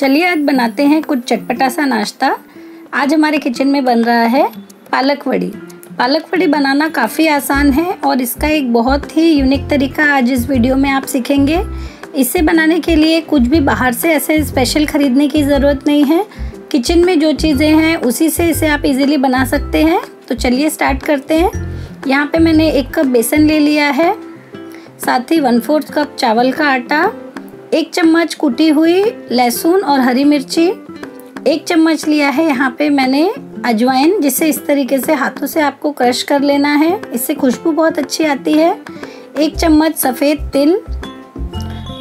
चलिए आज बनाते हैं कुछ चटपटा सा नाश्ता। आज हमारे किचन में बन रहा है पालक वड़ी। पालक वड़ी बनाना काफ़ी आसान है और इसका एक बहुत ही यूनिक तरीका आज इस वीडियो में आप सीखेंगे। इसे बनाने के लिए कुछ भी बाहर से ऐसे स्पेशल ख़रीदने की ज़रूरत नहीं है। किचन में जो चीज़ें हैं, उसी से इसे आप इजीली बना सकते हैं। तो चलिए स्टार्ट करते हैं। यहाँ पे मैंने एक कप बेसन ले लिया है। साथ ही वन फोर्थ कप चावल का आटा। एक चम्मच कुटी हुई लहसुन और हरी मिर्ची। एक चम्मच लिया है यहाँ पे मैंने अजवाइन, जिसे इस तरीके से हाथों से आपको क्रश कर लेना है। इससे खुशबू बहुत अच्छी आती है। एक चम्मच सफ़ेद तिल,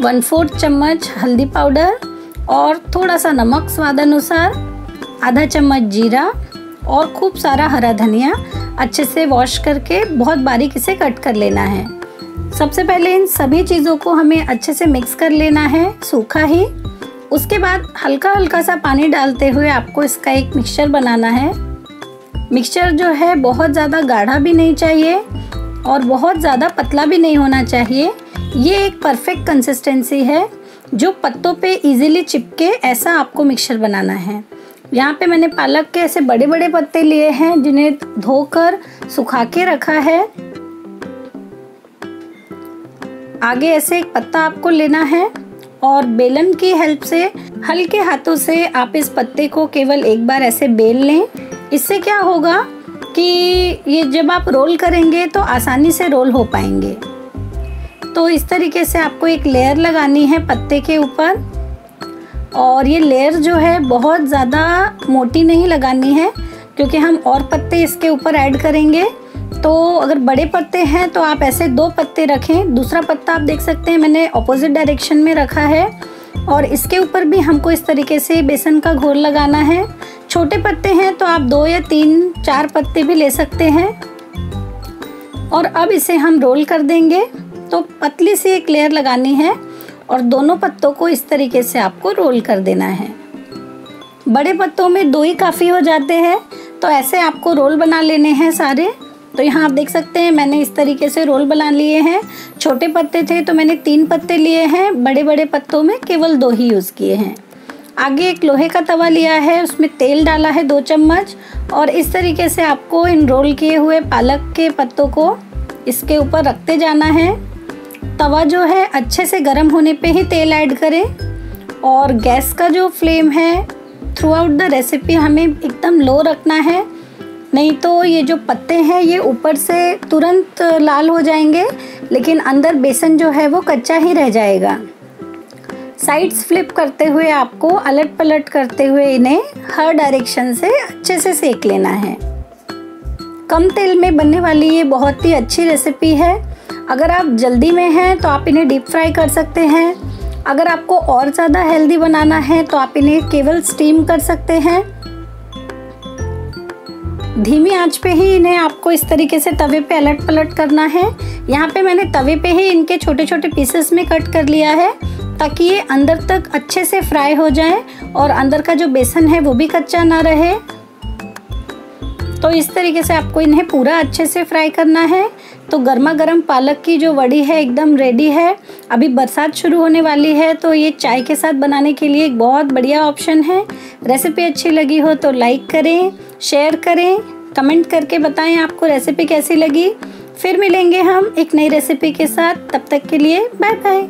वन फोर्थ चम्मच हल्दी पाउडर और थोड़ा सा नमक स्वाद अनुसार, आधा चम्मच जीरा और खूब सारा हरा धनिया अच्छे से वॉश करके बहुत बारीक इसे कट कर लेना है। सबसे पहले इन सभी चीज़ों को हमें अच्छे से मिक्स कर लेना है, सूखा ही। उसके बाद हल्का हल्का सा पानी डालते हुए आपको इसका एक मिक्सचर बनाना है। मिक्सचर जो है, बहुत ज़्यादा गाढ़ा भी नहीं चाहिए और बहुत ज़्यादा पतला भी नहीं होना चाहिए। ये एक परफेक्ट कंसिस्टेंसी है, जो पत्तों पे इजीली चिपके ऐसा आपको मिक्सचर बनाना है। यहाँ पे मैंने पालक के ऐसे बड़े बड़े पत्ते लिए हैं, जिन्हें धोकर सुखा के रखा है। आगे ऐसे एक पत्ता आपको लेना है और बेलन की हेल्प से, हल्के हाथों से आप इस पत्ते को केवल एक बार ऐसे बेल लें। इससे क्या होगा कि ये जब आप रोल करेंगे तो आसानी से रोल हो पाएँगे। तो इस तरीके से आपको एक लेयर लगानी है पत्ते के ऊपर। और ये लेयर जो है बहुत ज़्यादा मोटी नहीं लगानी है, क्योंकि हम और पत्ते इसके ऊपर ऐड करेंगे। तो अगर बड़े पत्ते हैं तो आप ऐसे दो पत्ते रखें। दूसरा पत्ता आप देख सकते हैं, मैंने अपोजिट डायरेक्शन में रखा है। और इसके ऊपर भी हमको इस तरीके से बेसन का घोल लगाना है। छोटे पत्ते हैं तो आप दो या तीन, चार पत्ते भी ले सकते हैं। और अब इसे हम रोल कर देंगे। तो पतली सी एक लेयर लगानी है और दोनों पत्तों को इस तरीके से आपको रोल कर देना है। बड़े पत्तों में दो ही काफ़ी हो जाते हैं तो ऐसे आपको रोल बना लेने हैं सारे। तो यहाँ आप देख सकते हैं, मैंने इस तरीके से रोल बना लिए हैं। छोटे पत्ते थे तो मैंने तीन पत्ते लिए हैं बड़े बड़े पत्तों में केवल दो ही यूज़ किए हैं। आगे एक लोहे का तवा लिया है, उसमें तेल डाला है दो चम्मच, और इस तरीके से आपको इन रोल किए हुए पालक के पत्तों को इसके ऊपर रखते जाना है। तवा जो है, अच्छे से गर्म होने पे ही तेल ऐड करें, और गैस का जो फ्लेम है थ्रू आउट द रेसिपी हमें एकदम लो रखना है। नहीं तो ये जो पत्ते हैं, ये ऊपर से तुरंत लाल हो जाएँगे, लेकिन अंदर बेसन जो है वो कच्चा ही रह जाएगा। साइड्स फ्लिप करते हुए आपको अलट पलट करते हुए इन्हें हर डायरेक्शन से अच्छे से सेक लेना है। कम तेल में बनने वाली ये बहुत ही अच्छी रेसिपी है। अगर आप जल्दी में हैं तो आप इन्हें डीप फ्राई कर सकते हैं। अगर आपको और ज़्यादा हेल्दी बनाना है तो आप इन्हें केवल स्टीम कर सकते हैं। धीमी आँच पे ही इन्हें आपको इस तरीके से तवे पे अलट पलट करना है। यहाँ पे मैंने तवे पे ही इनके छोटे छोटे पीसेस में कट कर लिया है, ताकि ये अंदर तक अच्छे से फ्राई हो जाए और अंदर का जो बेसन है वो भी कच्चा ना रहे। तो इस तरीके से आपको इन्हें पूरा अच्छे से फ्राई करना है। तो गर्मा गर्म पालक की जो वड़ी है एकदम रेडी है। अभी बरसात शुरू होने वाली है तो ये चाय के साथ बनाने के लिए एक बहुत बढ़िया ऑप्शन है। रेसिपी अच्छी लगी हो तो लाइक करें। शेयर करें कमेंट करके बताएँ आपको रेसिपी कैसी लगी। फिर मिलेंगे हम एक नई रेसिपी के साथ। तब तक के लिए बाय बाय